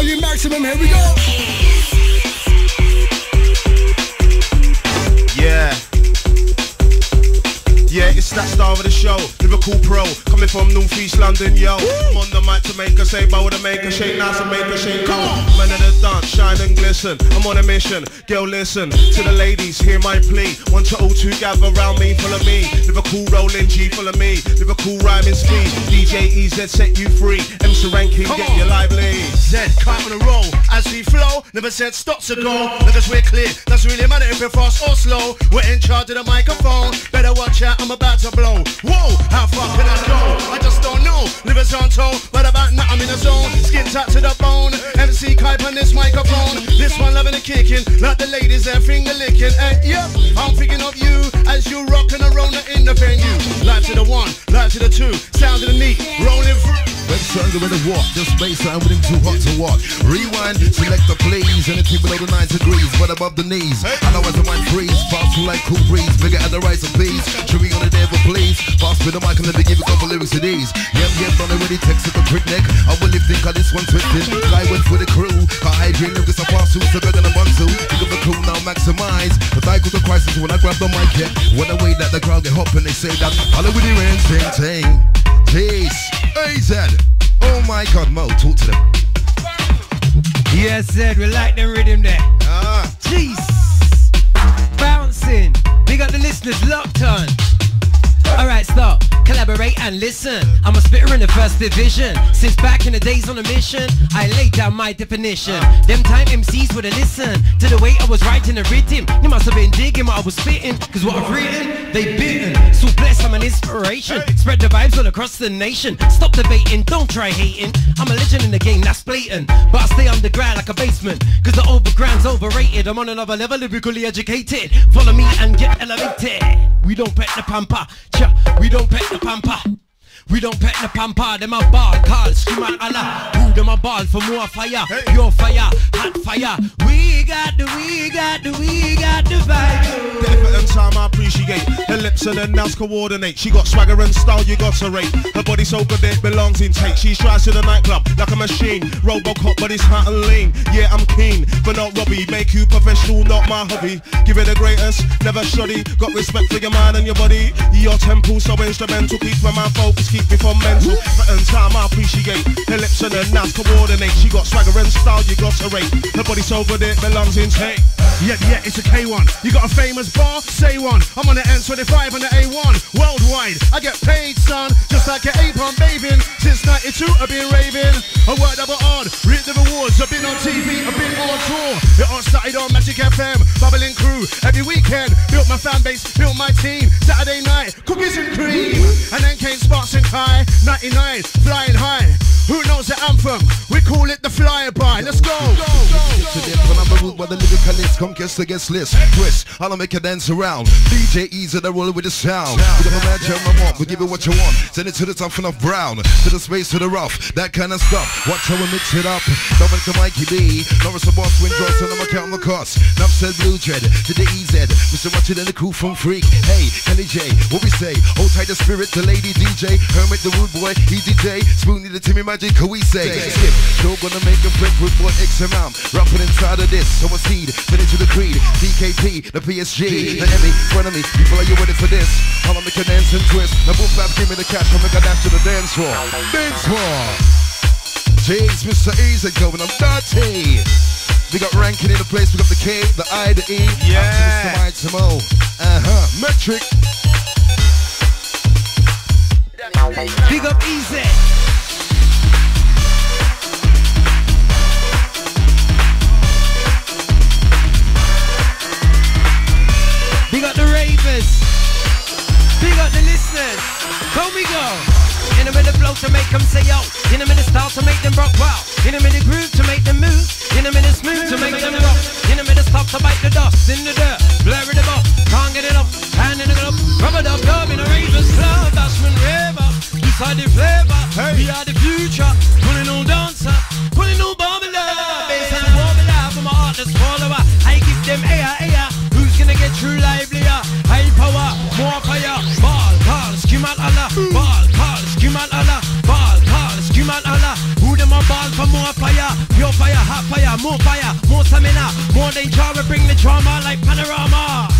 volume maximum. Here we go. Yeah. Yeah, it's that star of the show, Liverpool pro, coming from North East London, yo. I'm on the mic to make a say, bow a make a shake, nice and make a shake. Come on, man of the dance, shine and glisten. I'm on a mission, girl, listen to the ladies, hear my plea. Want to all two gather around me, follow me. Liverpool rolling G, follow me. Liverpool rhyming speed, DJ EZ set you free. MC Rankin, get your lively. Z, climb on the roll as we flow. Never said stop to go. Because we're clear, doesn't really matter if we're fast or slow. We're in charge of the microphone. Better watch out, I'm about to blow. Whoa, how far can I go? I just don't know. Livers on toe, but about now I'm in the zone. Skin tight to the bone. MC Kype on this microphone. This one loving the kicking, like the ladies there finger licking. And yep, I'm thinking of you as you rockin' around in the venue. Live to the one, live to the two, sound to the neat, rolling through. When stronger with a walk, just bass line with him too hot to walk. Rewind, select the please, anything below the 9 degrees, but above the knees. I know as a mind freeze, passing like cool breeze, bigger at the rise of peace. Chewy on the devil, please. Pass with the mic and let me give a couple lyrics to these. Yep, yep, done already texted the quick neck. I will lift think of this one twisted. Guy went for the crew, got hydrate, look, it's a pass through, so better than a bun suit. Think of the crew now, maximize. The die the crisis when I grab the mic, yeah. When I wait that the crowd get hop and they say that, follow with the rain, ting, ting. Jeez, EZ. My god, Moe, talk to them. Yes, Zed, we like the rhythm there. Ah. Jeez. Bouncing. Big up the listeners locked on. Alright, stop, collaborate and listen. I'm a spitter in the first division. Since back in the days on a mission, I laid down my definition. Them time MCs would have listened to the way I was writing the rhythm. You must have been digging what I was spitting, cause what I've written, they bitten. So blessed, I'm an inspiration. Spread the vibes all across the nation. Stop debating, don't try hating. I'm a legend in the game, that's blatant. But I stay underground like a basement, cause the overground's overrated. I'm on another level, lyrically educated. Follow me and get elevated. We don't pet the pampa, cha, we don't pet the pampa. We don't pet the pampa, them a ball, call, scream at Allah. Who them a ball for more fire, your fire, hot fire. We got the, we got the, we got the vibe. The time I appreciate. Lips and her nails coordinate. She got swagger and style, you got to rate. Her body so good it belongs in take. She tries to the nightclub like a machine. Robocop, but it's hot and lean. Yeah, I'm keen, but not Robbie. Make you professional, not my hobby. Give it the greatest, never shoddy. Got respect for your mind and your body. Your temple so instrumental. Keeps my mind focused, keep me from mental. And time I appreciate. Her lips and her nails coordinate. She got swagger and style, you got to rate. Her body so good it belongs in take. Yeah, yeah, it's a K1. You got a famous bar? Say one. I'm on the N25 and the A1. Worldwide, I get paid, son. Just like an ape on bathing. Since 92, I've been raving. I work double hard, reap the rewards. I've been on TV, I've been on tour. It all started on Magic FM, bubbling crew. Every weekend, built my fan base, built my team. Saturday night, cookies and cream. And then came Sparks and Kie. 99, flying high. Who knows the anthem? We call it the Fly Bi. Let's go. Them, when I'm a root by the lyricalist, come kiss the guest list. Twist, I'll make you dance around. DJ EZ, the roll with the sound. We got a man, my mom, we give it what you want. Send it to the top enough brown, to the space, to the rough, that kind of stuff. Watch how we mix it up. Dominic to Mikey B, Norris the boss, win draws, and I'm counting the cost. Nuff said Blue Dread, to the EZ, Mr. Watchin and the crew from Freak. Hey, Kelly J, what we say? Hold tight the spirit, the lady DJ, Hermit the rude boy, Easy J, Spoonie the Timmy Magic, who we say? Skip, still gonna make a flip with what X amount. Rapping inside of this, so a seed, finish to the creed. DKP, the PSG, the Emmy, front of me. People, are you ready for this? I'll make a dance and twist. Now boom bap, give me the cash, I'll make a dash to the dance floor. Dance floor. Jeez, Mr. Easy going, I'm dirty. We got Rankin in the place, we got the K, the I, the E. Yeah. Up to Mr. Moe. Uh-huh. Metric. Big up EZ. Flow to make them say yo. In the middle style to make them rock wow. In the middle groove to make them move. In the middle smooth to make them rock. In the middle stop to bite the dust. In the dirt, blur it up. Can't get it up. Hand in the glove. Rubber dub dub in a ravers club. Dashman raver. Inside the flavor. We are the future. Pulling on dancer. Pulling on barbella. Bass and formula. For my artist follower. I give them air air. Who's gonna get true livelier? Bring the drama like panorama.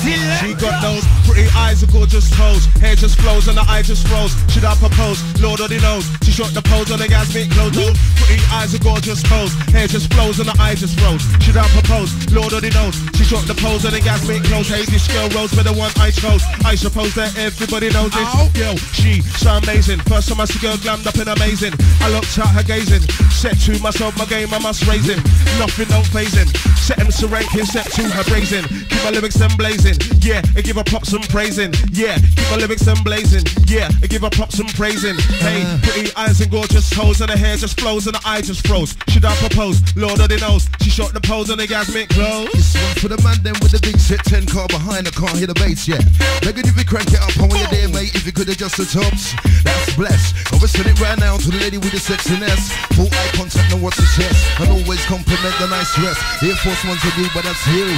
She got those pretty eyes and gorgeous toes. Hair just flows and the eye just rolls. Should I propose? Lord only knows. She shot the pose on the gas make clothes. Pretty eyes and gorgeous toes. Hair just flows and the eye just rolls. Should I propose? Lord only knows. She shot the pose on the gas make clothes. Hey, this girl rose with the one I chose. I suppose that everybody knows this. Oh. Yo, she so amazing. First time I see girl glammed up and amazing. I looked at her gazing. Set to myself, my game I must raise him. Nothing no phasing. Set him serene, set to her brazen. Keep my lyrics them blazing. Yeah, and give her props and praising. Yeah, keep my lyrics them blazing. Yeah, and give her props and praising. Hey, uh-huh. pretty eyes and gorgeous toes, and her hair just flows and her eye just froze. Should I propose? Lord only knows. She shot the pose on the gasmic clothes. This one for the man then with the big set 10 car behind, I can't hear the bass yet. It if you crank it up, how you there, mate? If you could adjust the tops, that's blessed. I'll send it right now to the lady with the sexiness. Full eye contact, know what's the chest. And always compliment the nice dress. Air Force One's a new, but that's you.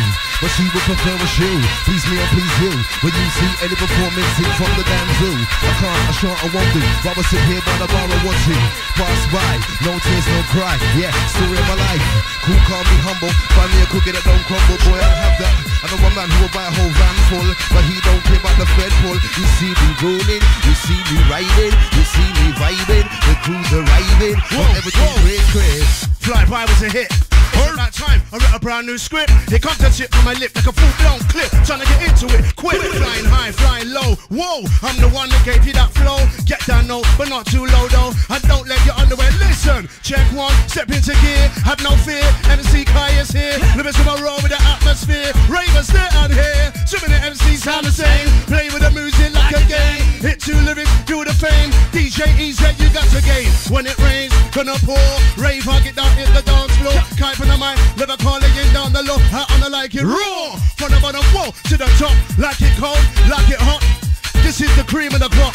But she would prefer a shoe. Please me and please you. When you see any performance from the damn zoo, I can't, I shan't, I won't do. Rather sit here by the bar and watch it. Pass by, no tears, no cry. Yeah, story of my life. Cool, calm, be humble. Find me a cookie that don't crumble, boy, I have that. I know a man who will buy a whole van full, but he don't care about the Fed pull. You see me rolling, you see me riding, you see me vibing, the crew's arriving, Whoa, everything whoa. great, Chris. Fly Bi was a hit. All that time, I wrote a brand new script. It comes to tip from my lip like a full blown clip. Trying to get into it, quick. Flying high, flying low. Whoa, I'm the one that gave you that flow. Get down low, but not too low though. And don't let your underwear listen. Check one, step into gear. Have no fear. MC Kie is here. Living to my roll with the atmosphere. Ravers there and here. Too many MCs sound the same. Play with the music like a game. Hit two lyrics, feel the fame. DJ EZ, you got to game. When it rains, gonna pour. Rave, I get down in the dance floor. Kite from the mic, never calling in down the low. Hot on the like it raw. From the bottom, whoa, to the top. Like it cold, like it hot. This is the cream of the crop.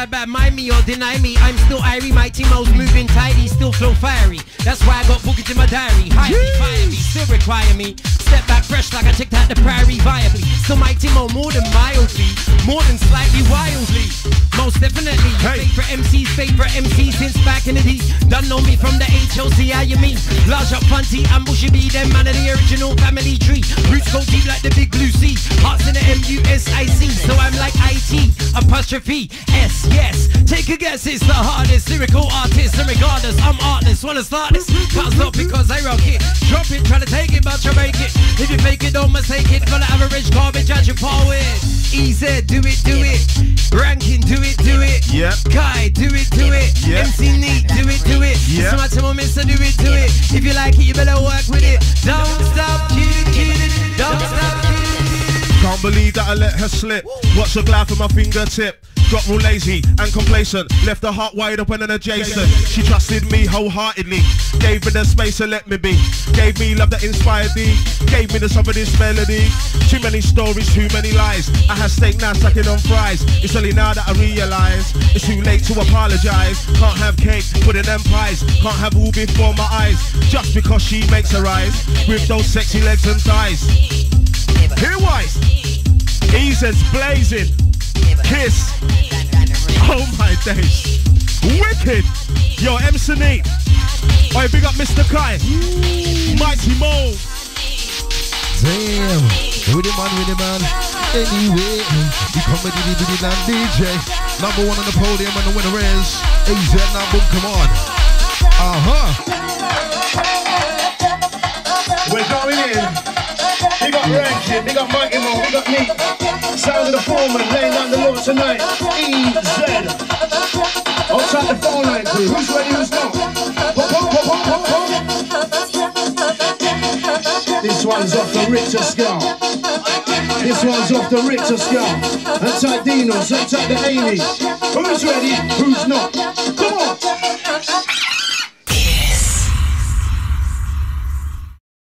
Try bad mind me or deny me. I'm still Irie, mighty moe's moving tidy, still flow fiery. That's why I got booked in my diary. Highly fiery, still require me. Step back fresh like I checked out the prairie viably. Still mighty moe more than mildly, more than slightly wildly. Most definitely, Hey. favorite MC's favorite MC since back in the day. Done know me from the HLC, how you mean? Large up funty, ambushy be them man of the original family tree. Roots go deep like the big blue sea. Hearts in the M-U-S-I-C, so I'm like I-T, apostrophe, S, yes. Take a guess, it's the hardest lyrical artist, and regardless, I'm artless. Wanna start this? Can't stop because I rock it. Drop it, try to take it, but you make it. If you fake it, don't mistake it. For the average garbage, as you power it. Easy, do it, do it. Rankin, do it, do it. Yep. Kie, do it, do it. Yep. MC Neat, do it, do it. Yep. Smash him on Mr. Do it, do it. If you like it, you better work with it. Don't stop, kid it, kid it. Don't stop, kid it. Can't believe that I let her slip. Watch her glide from my fingertip. Got real lazy and complacent. Left her heart wide open and adjacent. She trusted me wholeheartedly. Gave me the space to let me be. Gave me love that inspired me. Gave me the song of this melody. Too many stories, too many lies. I had steak now sucking on fries. It's only now that I realize it's too late to apologize. Can't have cake, putting them pies. Can't have all before my eyes. Just because she makes her eyes with those sexy legs and thighs. Here wise. EZ's blazing. Kiss. Oh days. Wicked. Yo, MC Neat. Oi, big up Mr. Kie. Mighty Moe. Damn, with the man, with the man. Anyway, you come with the the land DJ. Number one on the podium and the winner is EZ Nambum. Come on. Uh huh. We're going in. We got Rankin, we got Mighty Moe, we got me. Sound of the foreman laying down the law tonight. EZ. Who's ready, who's not? This one's off the Richter scale. This one's off the Richter scale. Outside Dino, outside the Amy. Who's ready, who's not? Come on.